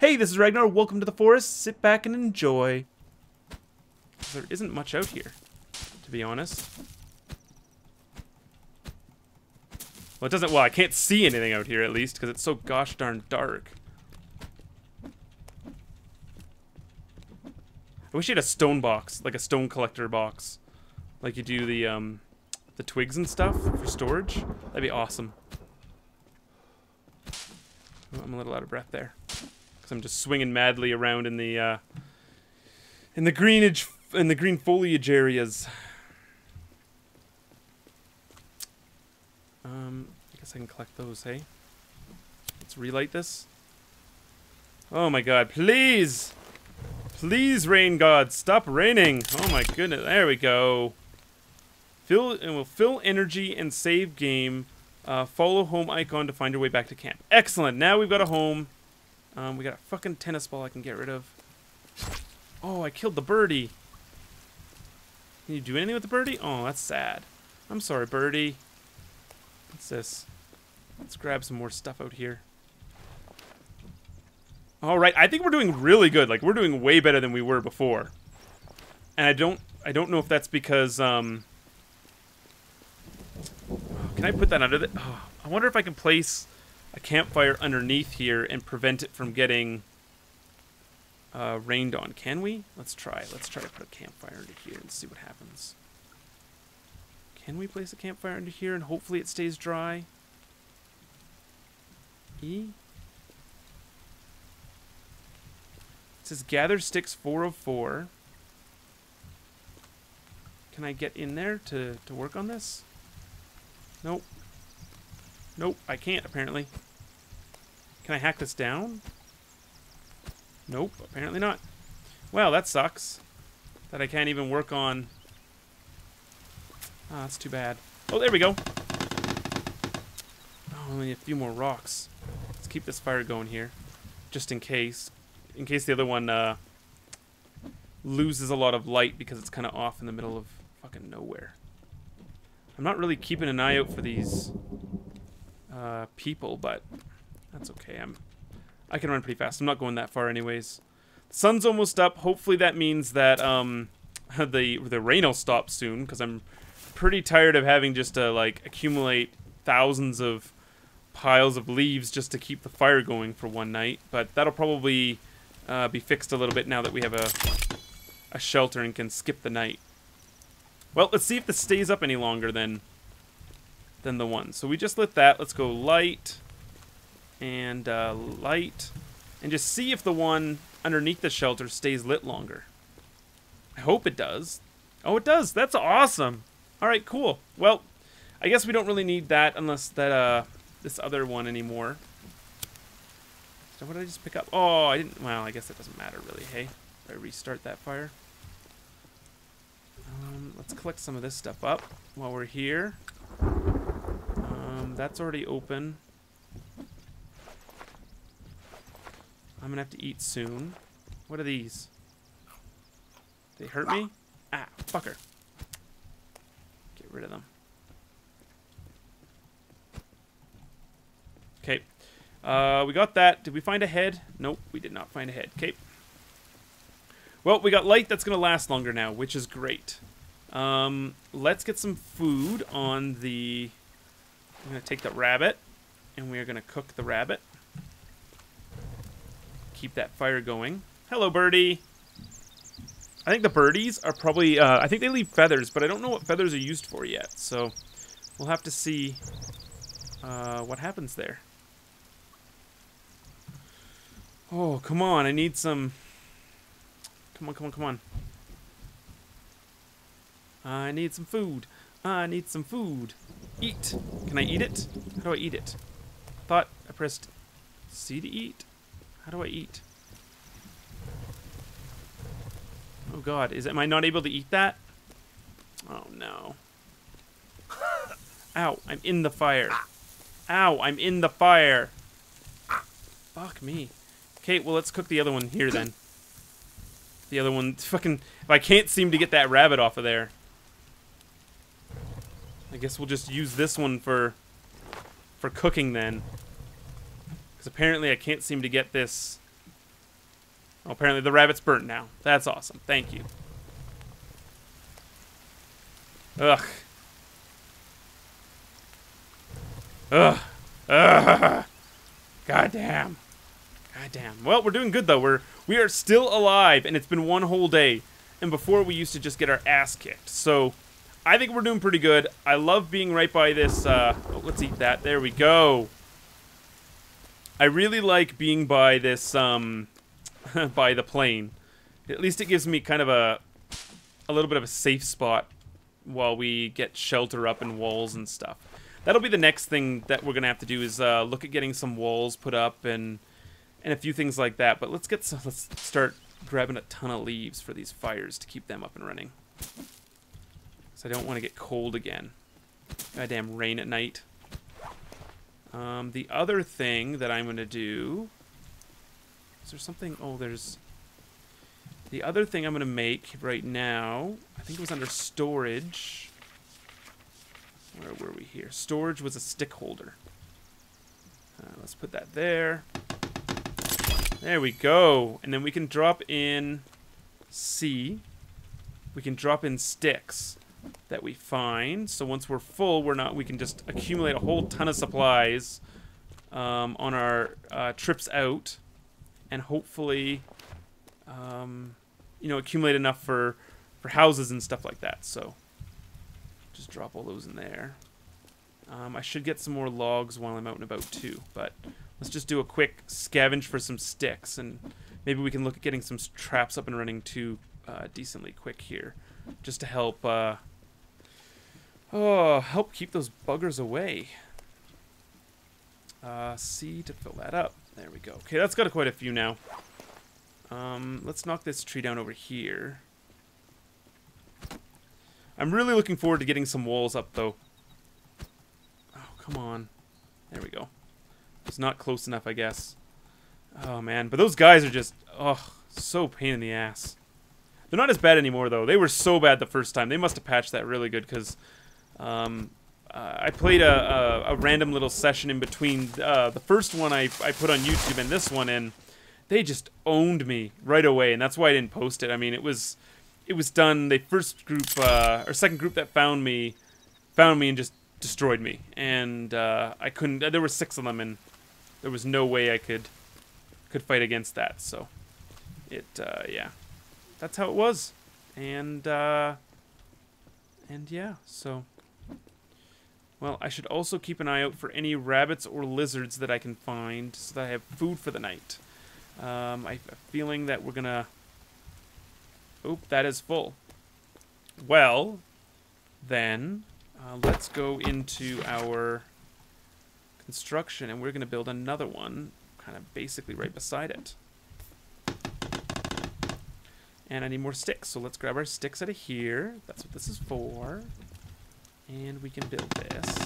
Hey, this is Ragnar. Welcome to the forest. Sit back and enjoy. There isn't much out here, to be honest. Well, it doesn't. Well, I can't see anything out here at least because it's so gosh darn dark. I wish you had a stone box, like a stone collector box, like you do the um, the twigs and stuff for storage. That'd be awesome. Oh, I'm a little out of breath there, I'm just swinging madly around in the uh, in the greenage in the green foliage areas. Um, I guess I can collect those. Hey, let's relight this. Oh my God! Please. Please, rain god, stop raining. Oh my goodness. There we go. Fill and we'll fill energy and save game. Uh, follow home icon to find your way back to camp. Excellent. Now we've got a home. Um, we got a fucking tennis ball I can get rid of. Oh, I killed the birdie. Can you do anything with the birdie? Oh, that's sad. I'm sorry, birdie. What's this? Let's grab some more stuff out here. All right, I think we're doing really good. Like we're doing way better than we were before. And I don't I don't know if that's because um Can I put that under the oh, I wonder if I can place a campfire underneath here and prevent it from getting uh, rained on. Can we? Let's try. Let's try to put a campfire under here and see what happens. Can we place a campfire under here and hopefully it stays dry? E? It says gather sticks four of four. Can I get in there to, to work on this? Nope. Nope, I can't apparently. Can I hack this down? Nope, apparently not. Well, that sucks. That I can't even work on... Ah, that's too bad. Oh, there we go. Oh, only a few more rocks. Let's keep this fire going here. Just in case in case the other one uh, loses a lot of light because it's kind of off in the middle of fucking nowhere. I'm not really keeping an eye out for these uh, people, but that's okay. I'm I can run pretty fast. I'm not going that far anyways. The sun's almost up. Hopefully that means that um, the the rain will stop soon because I'm pretty tired of having just to like accumulate thousands of piles of leaves just to keep the fire going for one night. But that'll probably uh, be fixed a little bit now that we have a, a shelter and can skip the night. Well, let's see if this stays up any longer than, than the one. So we just lit that. Let's go light and uh, light and just see if the one underneath the shelter stays lit longer. I hope it does. Oh, it does. That's awesome. All right, cool. Well, I guess we don't really need that unless that uh this other one anymore. So what did I just pick up? Oh, I didn't... Well, I guess it doesn't matter really, hey? I restart that fire. Um, let's collect some of this stuff up while we're here. That's already open. I'm gonna have to eat soon. What are these? They hurt me? Ah, fucker. Get rid of them. Okay, uh, we got that. Did we find a head? Nope, we did not find a head. Okay. Well, we got light that's going to last longer now, which is great. Um, let's get some food on the... I'm going to take the rabbit, and we are going to cook the rabbit. Keep that fire going. Hello, birdie. I think the birdies are probably... Uh, I think they leave feathers, but I don't know what feathers are used for yet. So we'll have to see uh, what happens there. Oh, come on. I need some... Come on, come on, come on. I need some food. I need some food. Eat. Can I eat it? How do I eat it? I thought I pressed C to eat. How do I eat? Oh god, is am I not able to eat that? Oh no. Ow, I'm in the fire. Ow, I'm in the fire. Fuck me. Okay, well, let's cook the other one here then. The other one, fucking, if I can't seem to get that rabbit off of there. I guess we'll just use this one for, for cooking then. Because apparently I can't seem to get this Oh, apparently the rabbit's burnt now. That's awesome. Thank you. Ugh. Ugh. Ugh. Goddamn. Goddamn. Well, we're doing good though. We're we are still alive, and it's been one whole day. And before we used to just get our ass kicked. So I think we're doing pretty good. I love being right by this. Uh, oh, let's eat that. There we go. I really like being by this, um, by the plane. At least it gives me kind of a, a little bit of a safe spot while we get shelter up and walls and stuff. That'll be the next thing that we're gonna have to do is uh, look at getting some walls put up and and a few things like that. But let's get some, let's start grabbing a ton of leaves for these fires to keep them up and running. So I don't want to get cold again. Goddamn rain at night. Um, the other thing that I'm going to do... Is there something... Oh, there's... The other thing I'm going to make right now... I think it was under storage. Where were we here? Storage was a stick holder. Uh, let's put that there. There we go. And then we can drop in C. We can drop in sticks that we find. So once we're full, we're not. We can just accumulate a whole ton of supplies um, on our uh, trips out, and hopefully, um, you know, accumulate enough for for houses and stuff like that. So just drop all those in there. Um, I should get some more logs while I'm out and about too, but let's just do a quick scavenge for some sticks, and maybe we can look at getting some traps up and running too uh, decently quick here, just to help uh, Oh, help keep those buggers away. Uh, C to fill that up. There we go. Okay, that's got quite a few now. Um, let's knock this tree down over here. I'm really looking forward to getting some walls up, though. Oh, come on. There we go. It's not close enough, I guess. Oh, man. But those guys are just, oh, so pain in the ass. They're not as bad anymore, though. They were so bad the first time. They must have patched that really good, because um, uh, I played a, a, a, random little session in between uh, the first one I, I put on YouTube and this one, and they just owned me right away, and that's why I didn't post it. I mean, it was it was done. The first group uh, or second group that found me found me and just destroyed me, and uh, I couldn't. There were six of them, and there was no way I could could fight against that. So it uh, yeah, that's how it was, and uh, and yeah, so. Well, I should also keep an eye out for any rabbits or lizards that I can find so that I have food for the night. Um, I have a feeling that we're gonna... Oop, that is full. Well, then, uh, let's go into our construction and we're gonna build another one kind of basically right beside it. And I need more sticks, so let's grab our sticks out of here. That's what this is for. And we can build this.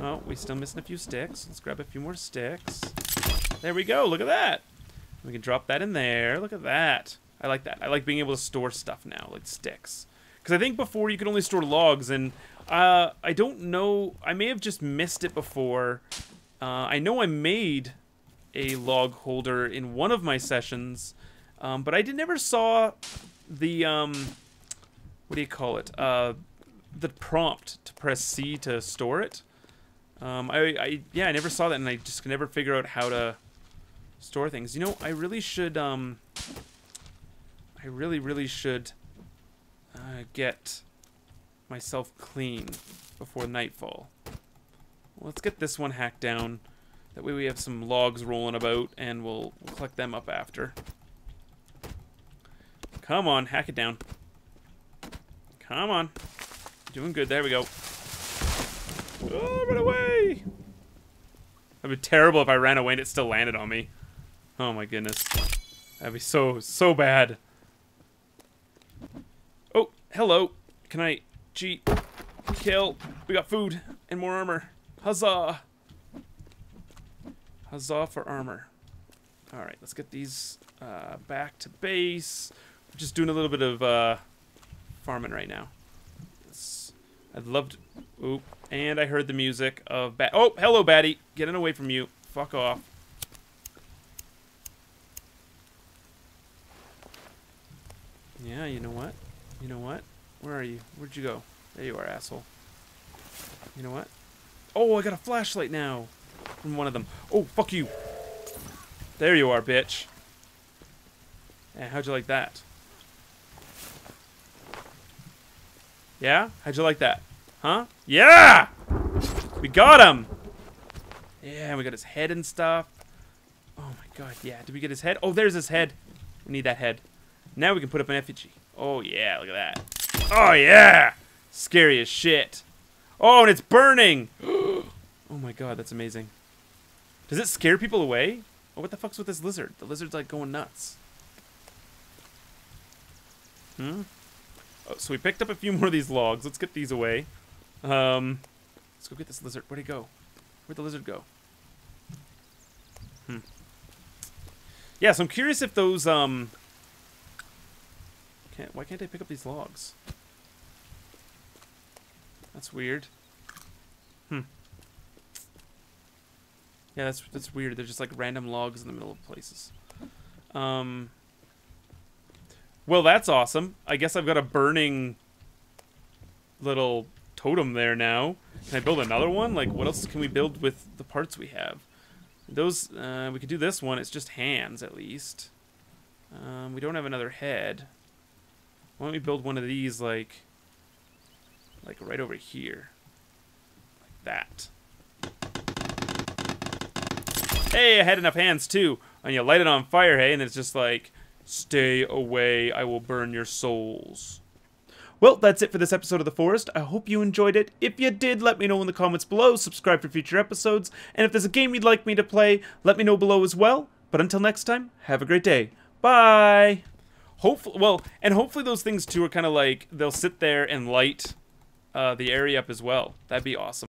Oh, we still missing a few sticks. Let's grab a few more sticks. There we go. Look at that. We can drop that in there. Look at that. I like that. I like being able to store stuff now, like sticks. Because I think before you could only store logs, and uh, I don't know. I may have just missed it before. Uh, I know I made a log holder in one of my sessions, um, but I did never saw the um, what do you call it? Uh, the prompt to press C to store it. Um, I, I, yeah, I never saw that, and I just never figure out how to store things. You know, I really should, um, I really, really should uh, get myself clean before nightfall. Let's get this one hacked down. That way we have some logs rolling about, and we'll, we'll collect them up after. Come on, hack it down. Come on. Doing good. There we go. Oh, run away! That'd be terrible if I ran away and it still landed on me. Oh my goodness. That'd be so, so bad. Oh, hello. Can I cheat? Kill. We got food and more armor. Huzzah! Huzzah for armor. Alright, let's get these uh, back to base. We're just doing a little bit of uh, farming right now. I'd. Oop. And I heard the music of... Bat oh, hello, Batty. Getting away from you. Fuck off. Yeah, you know what? You know what? Where are you? Where'd you go? There you are, asshole. You know what? Oh, I got a flashlight now from one of them. Oh, fuck you. There you are, bitch. Yeah, how'd you like that? Yeah? How'd you like that? Huh? Yeah! We got him! Yeah, we got his head and stuff. Oh my god, yeah. Did we get his head? Oh, there's his head. We need that head. Now we can put up an effigy. Oh yeah, look at that. Oh yeah! Scary as shit. Oh, and it's burning! oh my god, that's amazing. Does it scare people away? Oh, what the fuck's with this lizard? The lizard's like going nuts. Hmm? Oh, so we picked up a few more of these logs. Let's get these away. Um, let's go get this lizard. Where'd he go? Where'd the lizard go? Hmm. Yeah, so I'm curious if those, um... Can't, why can't I pick up these logs? That's weird. Hmm. Yeah, that's that's weird. They're just like random logs in the middle of places. Um. Well, that's awesome. I guess I've got a burning little totem there now. Can I build another one? Like, what else can we build with the parts we have? Those, uh, we could do this one. It's just hands, at least. Um, we don't have another head. Why don't we build one of these, like, like right over here. Like that. Hey, I had enough hands, too. And you light it on fire, hey, and it's just like, stay away, I will burn your souls. Well, that's it for this episode of The Forest. I hope you enjoyed it. If you did, let me know in the comments below, subscribe for future episodes, and if there's a game you'd like me to play, let me know below as well. But until next time, have a great day. Bye! Hopefully, well, and hopefully those things too are kind of like, they'll sit there and light uh, the area up as well. That'd be awesome.